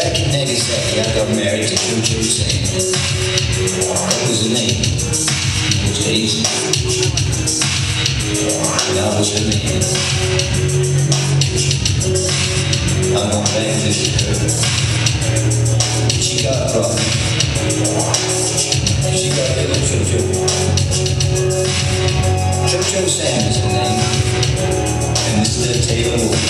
Back in 97, I got married to Kim Joe Sang. That was the name. It was Daisy. And I was her man. I went back to her. She got a problem. Choo. Choo Sam is the name. And this is the table.